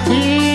positive.